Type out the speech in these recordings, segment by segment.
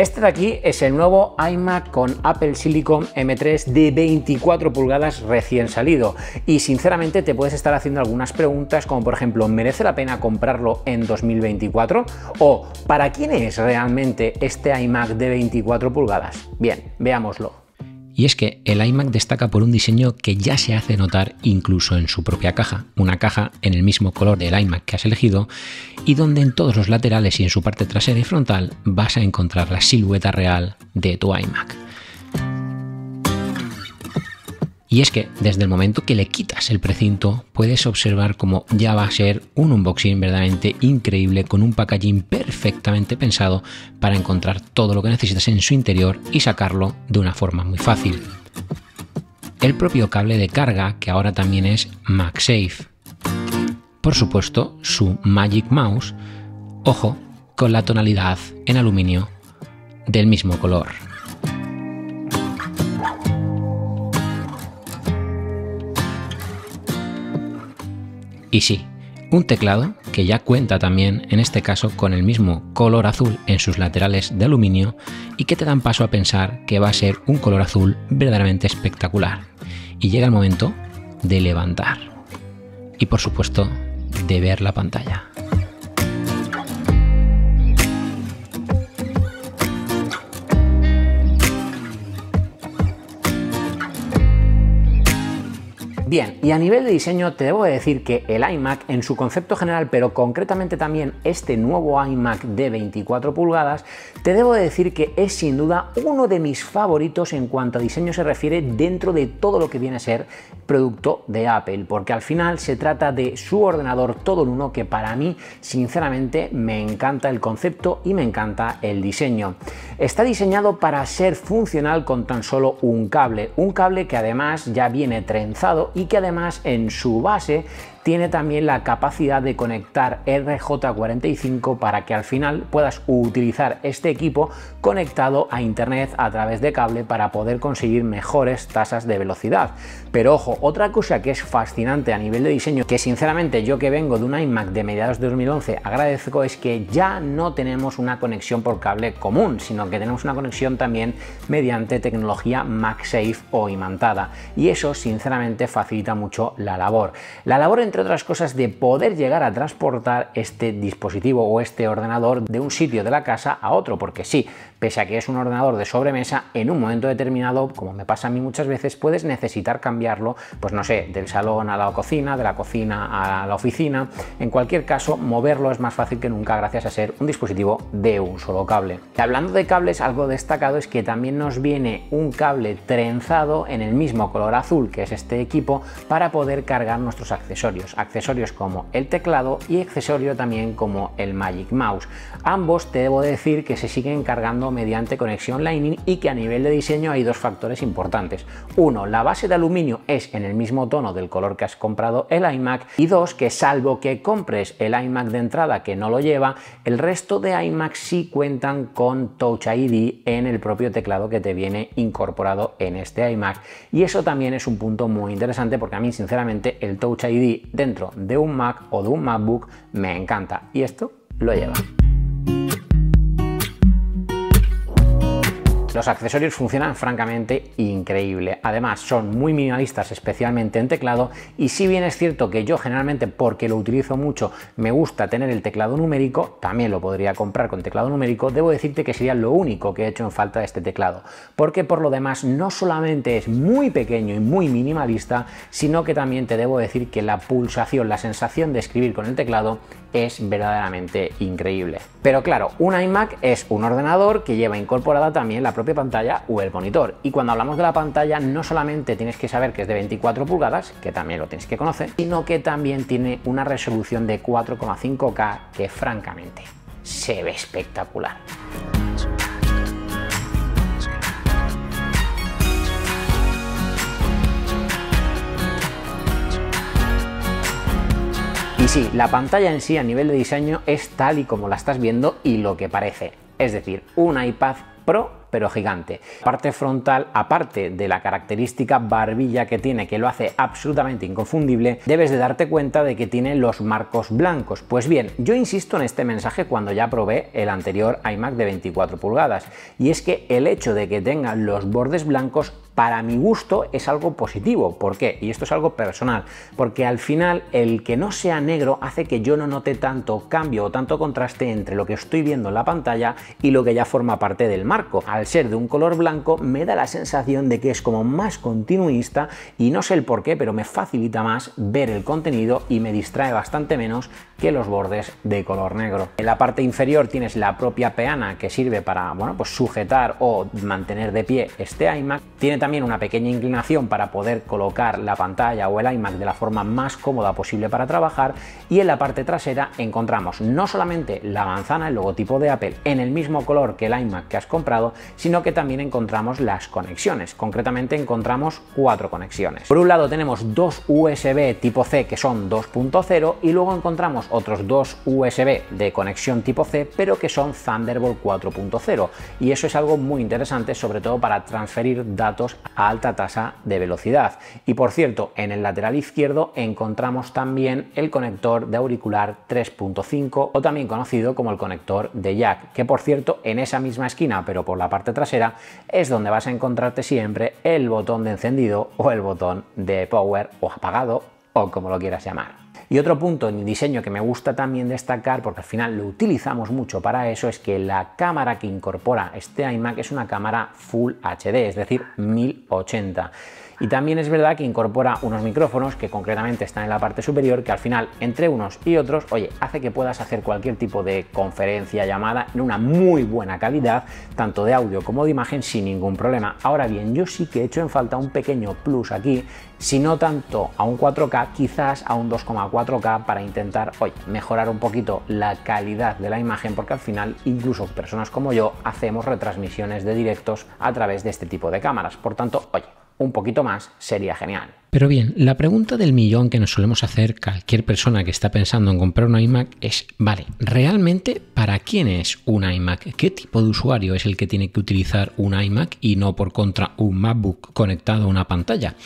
Este de aquí es el nuevo iMac con Apple Silicon M3 de 24 pulgadas recién salido y sinceramente te puedes estar haciendo algunas preguntas como por ejemplo ¿merece la pena comprarlo en 2024? o ¿para quién es realmente este iMac de 24 pulgadas? Bien, veámoslo. Y es que el iMac destaca por un diseño que ya se hace notar incluso en su propia caja, una caja en el mismo color del iMac que has elegido y donde en todos los laterales y en su parte trasera y frontal vas a encontrar la silueta real de tu iMac. Y es que desde el momento que le quitas el precinto puedes observar cómo ya va a ser un unboxing verdaderamente increíble con un packaging perfectamente pensado para encontrar todo lo que necesitas en su interior y sacarlo de una forma muy fácil. El propio cable de carga que ahora también es MagSafe. Por supuesto su Magic Mouse, ojo, con la tonalidad en aluminio del mismo color. Y sí, un teclado que ya cuenta también, en este caso, con el mismo color azul en sus laterales de aluminio y que te dan paso a pensar que va a ser un color azul verdaderamente espectacular. Y llega el momento de levantar. Y por supuesto, de ver la pantalla. Bien, y a nivel de diseño te debo decir que el iMac en su concepto general, pero concretamente también este nuevo iMac de 24 pulgadas, te debo decir que es sin duda uno de mis favoritos en cuanto a diseño se refiere dentro de todo lo que viene a ser producto de Apple, porque al final se trata de su ordenador todo en uno que para mí sinceramente me encanta el concepto y me encanta el diseño. Está diseñado para ser funcional con tan solo un cable, un cable que además ya viene trenzado que además en su base tiene también la capacidad de conectar RJ45 para que al final puedas utilizar este equipo conectado a internet a través de cable para poder conseguir mejores tasas de velocidad. Pero ojo, otra cosa que es fascinante a nivel de diseño, que sinceramente yo que vengo de un iMac de mediados de 2011 agradezco, es que ya no tenemos una conexión por cable común, sino que tenemos una conexión también mediante tecnología MagSafe o imantada. Y eso sinceramente facilita mucho la labor. La labor entre otras cosas, de poder llegar a transportar este dispositivo o este ordenador de un sitio de la casa a otro, porque sí, pese a que es un ordenador de sobremesa, en un momento determinado, como me pasa a mí muchas veces, puedes necesitar cambiarlo, pues no sé, del salón a la cocina, de la cocina a la oficina, en cualquier caso, moverlo es más fácil que nunca gracias a ser un dispositivo de un solo cable. Y hablando de cables, algo destacado es que también nos viene un cable trenzado en el mismo color azul que es este equipo para poder cargar nuestros accesorios accesorios, como el teclado y accesorio también como el Magic Mouse. Ambos te debo decir que se siguen cargando mediante conexión Lightning y que a nivel de diseño hay dos factores importantes. Uno, la base de aluminio es en el mismo tono del color que has comprado el iMac y dos, que salvo que compres el iMac de entrada que no lo lleva, el resto de iMac sí cuentan con Touch ID en el propio teclado que te viene incorporado en este iMac y eso también es un punto muy interesante porque a mí sinceramente el Touch ID dentro de un Mac o de un MacBook me encanta y esto lo lleva. Los accesorios funcionan francamente increíble. Además, son muy minimalistas, especialmente en teclado. Y si bien es cierto que yo generalmente, porque lo utilizo mucho, me gusta tener el teclado numérico, también lo podría comprar con teclado numérico, debo decirte que sería lo único que he hecho en falta de este teclado. Porque por lo demás, no solamente es muy pequeño y muy minimalista, sino que también te debo decir que la pulsación, la sensación de escribir con el teclado es verdaderamente increíble. Pero claro, un iMac es un ordenador que lleva incorporada también la propia pantalla o el monitor. Y cuando hablamos de la pantalla, no solamente tienes que saber que es de 24 pulgadas, que también lo tienes que conocer, sino que también tiene una resolución de 4,5K que francamente se ve espectacular. Y sí, la pantalla en sí a nivel de diseño es tal y como la estás viendo y lo que parece. Es decir, un iPad Pro pero gigante. Parte frontal, aparte de la característica barbilla que tiene, que lo hace absolutamente inconfundible, debes de darte cuenta de que tiene los marcos blancos. Pues bien, yo insisto en este mensaje cuando ya probé el anterior iMac de 24 pulgadas, y es que el hecho de que tenga los bordes blancos para mi gusto es algo positivo. ¿Por qué? Y esto es algo personal, porque al final el que no sea negro hace que yo no note tanto cambio o tanto contraste entre lo que estoy viendo en la pantalla y lo que ya forma parte del marco. Al ser de un color blanco me da la sensación de que es como más continuista y no sé el por qué, pero me facilita más ver el contenido y me distrae bastante menos que los bordes de color negro. En la parte inferior tienes la propia peana que sirve para bueno, pues sujetar o mantener de pie este iMac. Tiene también una pequeña inclinación para poder colocar la pantalla o el iMac de la forma más cómoda posible para trabajar y en la parte trasera encontramos no solamente la manzana, el logotipo de Apple en el mismo color que el iMac que has comprado, sino que también encontramos las conexiones. Concretamente encontramos cuatro conexiones. Por un lado tenemos dos USB tipo C que son 2.0 y luego encontramos otros dos USB de conexión tipo C, pero que son Thunderbolt 4.0. Y eso es algo muy interesante, sobre todo para transferir datos a alta tasa de velocidad. Y por cierto, en el lateral izquierdo encontramos también el conector de auricular 3.5 o también conocido como el conector de jack, que por cierto en esa misma esquina, pero por la parte trasera, es donde vas a encontrarte siempre el botón de encendido o el botón de power o apagado o como lo quieras llamar. Y otro punto en diseño que me gusta también destacar, porque al final lo utilizamos mucho para eso, es que la cámara que incorpora este iMac es una cámara Full HD, es decir, 1080. Y también es verdad que incorpora unos micrófonos que concretamente están en la parte superior, que al final entre unos y otros, oye, hace que puedas hacer cualquier tipo de conferencia, llamada en una muy buena calidad, tanto de audio como de imagen sin ningún problema. Ahora bien, yo sí que he hecho en falta un pequeño plus aquí, si no tanto a un 4K, quizás a un 2,4K para intentar, oye, mejorar un poquito la calidad de la imagen, porque al final incluso personas como yo hacemos retransmisiones de directos a través de este tipo de cámaras. Por tanto, oye, un poquito más sería genial. Pero bien, la pregunta del millón que nos solemos hacer cualquier persona que está pensando en comprar un iMac es, vale, ¿realmente para quién es un iMac? ¿Qué tipo de usuario es el que tiene que utilizar un iMac y no por contra un MacBook conectado a una pantalla?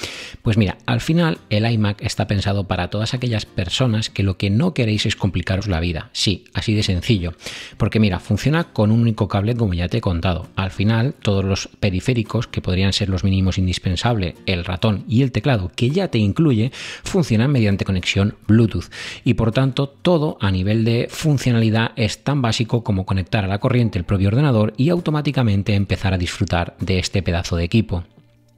Pues mira, al final el iMac está pensado para todas aquellas personas que lo que no queréis es complicaros la vida. Sí, así de sencillo. Porque mira, funciona con un único cable como ya te he contado. Al final, todos los periféricos, que podrían ser los mínimos indispensables, el ratón y el teclado, que ya te incluye funcionan mediante conexión Bluetooth y por tanto todo a nivel de funcionalidad es tan básico como conectar a la corriente el propio ordenador y automáticamente empezar a disfrutar de este pedazo de equipo.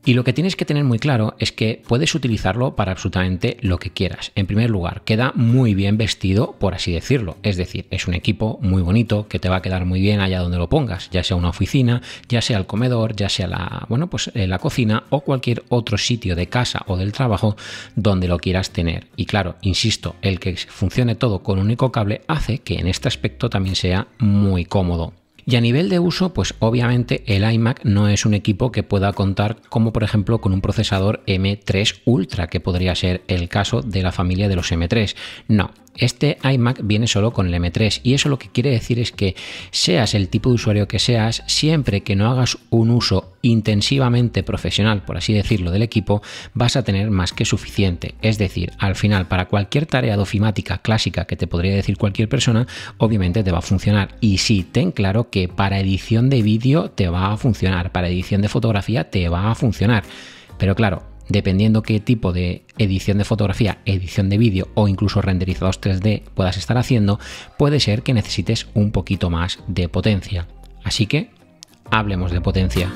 Y lo que tienes que tener muy claro es que puedes utilizarlo para absolutamente lo que quieras. En primer lugar, queda muy bien vestido, por así decirlo. Es decir, es un equipo muy bonito que te va a quedar muy bien allá donde lo pongas, ya sea una oficina, ya sea el comedor, ya sea la, bueno, pues eh, la cocina o cualquier otro sitio de casa o del trabajo donde lo quieras tener. Y claro, insisto, el que funcione todo con un único cable hace que en este aspecto también sea muy cómodo. Y a nivel de uso, pues obviamente el iMac no es un equipo que pueda contar como por ejemplo con un procesador M3 Ultra, que podría ser el caso de la familia de los M3. No, este iMac viene solo con el M3 y eso lo que quiere decir es que seas el tipo de usuario que seas, siempre que no hagas un uso intensivamente profesional, por así decirlo, del equipo, vas a tener más que suficiente. Es decir, al final, para cualquier tarea de ofimática clásica que te podría decir cualquier persona, obviamente te va a funcionar. Y sí, ten claro que para edición de vídeo te va a funcionar, para edición de fotografía te va a funcionar. Pero claro, dependiendo qué tipo de edición de fotografía, edición de vídeo o incluso renderizados 3D puedas estar haciendo, puede ser que necesites un poquito más de potencia. Así que, hablemos de potencia.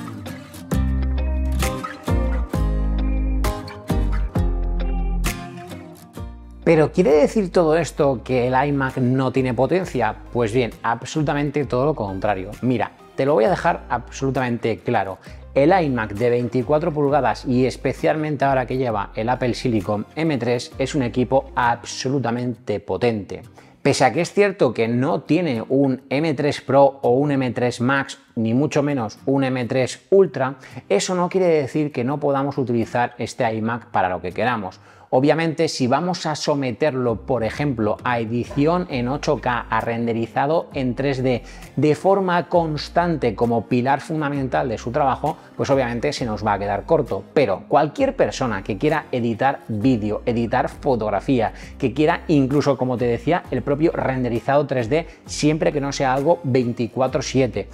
Pero ¿quiere decir todo esto que el iMac no tiene potencia? Pues bien, absolutamente todo lo contrario. Mira, te lo voy a dejar absolutamente claro. El iMac de 24 pulgadas y especialmente ahora que lleva el Apple Silicon M3 es un equipo absolutamente potente. Pese a que es cierto que no tiene un M3 Pro o un M3 Max, ni mucho menos un M3 Ultra, eso no quiere decir que no podamos utilizar este iMac para lo que queramos. Obviamente, si vamos a someterlo, por ejemplo, a edición en 8K, a renderizado en 3D, de forma constante como pilar fundamental de su trabajo, pues obviamente se nos va a quedar corto. Pero cualquier persona que quiera editar vídeo, editar fotografía, que quiera incluso, como te decía, el propio renderizado 3D, siempre que no sea algo 24/7,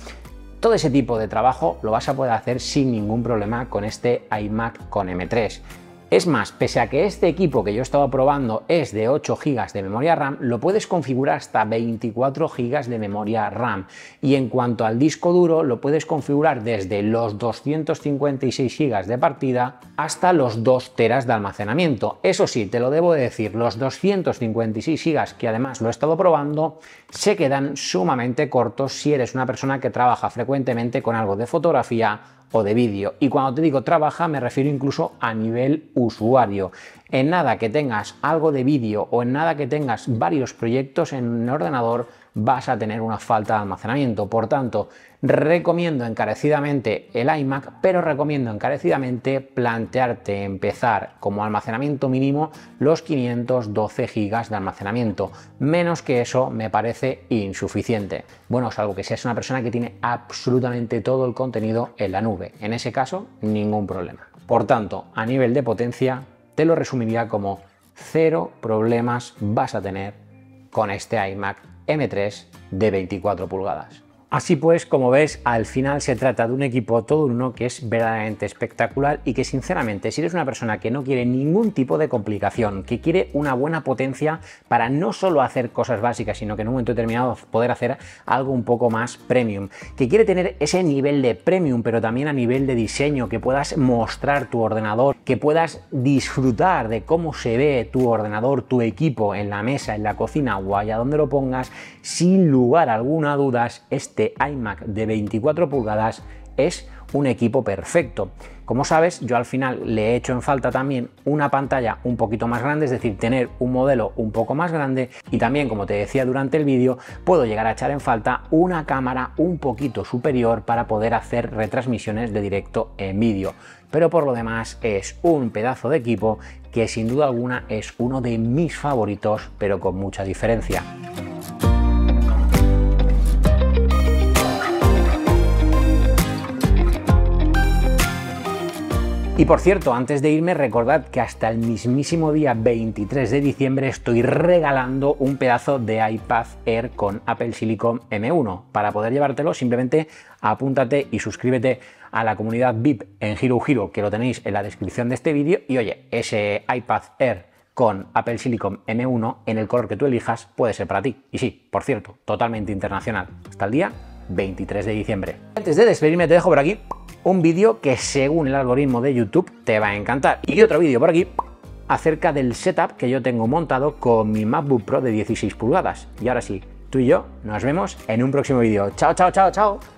todo ese tipo de trabajo lo vas a poder hacer sin ningún problema con este iMac con M3. Es más, pese a que este equipo que yo he estado probando es de 8 GB de memoria RAM, lo puedes configurar hasta 24 GB de memoria RAM. Y en cuanto al disco duro, lo puedes configurar desde los 256 GB de partida hasta los 2 teras de almacenamiento. Eso sí, te lo debo decir, los 256 GB, que además lo he estado probando, se quedan sumamente cortos si eres una persona que trabaja frecuentemente con algo de fotografía de vídeo. Y cuando te digo trabaja me refiero incluso a nivel usuario. En nada que tengas algo de vídeo o en nada que tengas varios proyectos en el ordenador vas a tener una falta de almacenamiento. Por tanto, recomiendo encarecidamente el iMac, pero recomiendo encarecidamente plantearte empezar como almacenamiento mínimo los 512 GB de almacenamiento. Menos que eso me parece insuficiente. Bueno, salvo que seas una persona que tiene absolutamente todo el contenido en la nube. En ese caso, ningún problema. Por tanto, a nivel de potencia, te lo resumiría como cero problemas vas a tener con este iMac M3 de 24 pulgadas. Así pues, como ves, al final se trata de un equipo todo uno que es verdaderamente espectacular y que sinceramente, si eres una persona que no quiere ningún tipo de complicación, que quiere una buena potencia para no solo hacer cosas básicas, sino que en un momento determinado poder hacer algo un poco más premium, que quiere tener ese nivel de premium, pero también a nivel de diseño, que puedas mostrar tu ordenador, que puedas disfrutar de cómo se ve tu ordenador, tu equipo en la mesa, en la cocina o allá donde lo pongas, sin lugar a alguna dudas, este iMac de 24 pulgadas es un equipo perfecto. Como sabes, yo al final le he hecho en falta también una pantalla un poquito más grande, es decir, tener un modelo un poco más grande y también, como te decía durante el vídeo, puedo llegar a echar en falta una cámara un poquito superior para poder hacer retransmisiones de directo en vídeo. Pero por lo demás es un pedazo de equipo que sin duda alguna es uno de mis favoritos, pero con mucha diferencia. Y por cierto, antes de irme, recordad que hasta el mismísimo día 23 de diciembre estoy regalando un pedazo de iPad Air con Apple Silicon M1. Para poder llevártelo, simplemente apúntate y suscríbete a la comunidad VIP en Hero Hero, que lo tenéis en la descripción de este vídeo. Y oye, ese iPad Air con Apple Silicon M1 en el color que tú elijas puede ser para ti. Y sí, por cierto, totalmente internacional. Hasta el día 23 de diciembre. Antes de despedirme, te dejo por aquí un vídeo que según el algoritmo de YouTube te va a encantar. Y otro vídeo por aquí acerca del setup que yo tengo montado con mi MacBook Pro de 16 pulgadas. Y ahora sí, tú y yo nos vemos en un próximo vídeo. Chao, chao, chao, chao.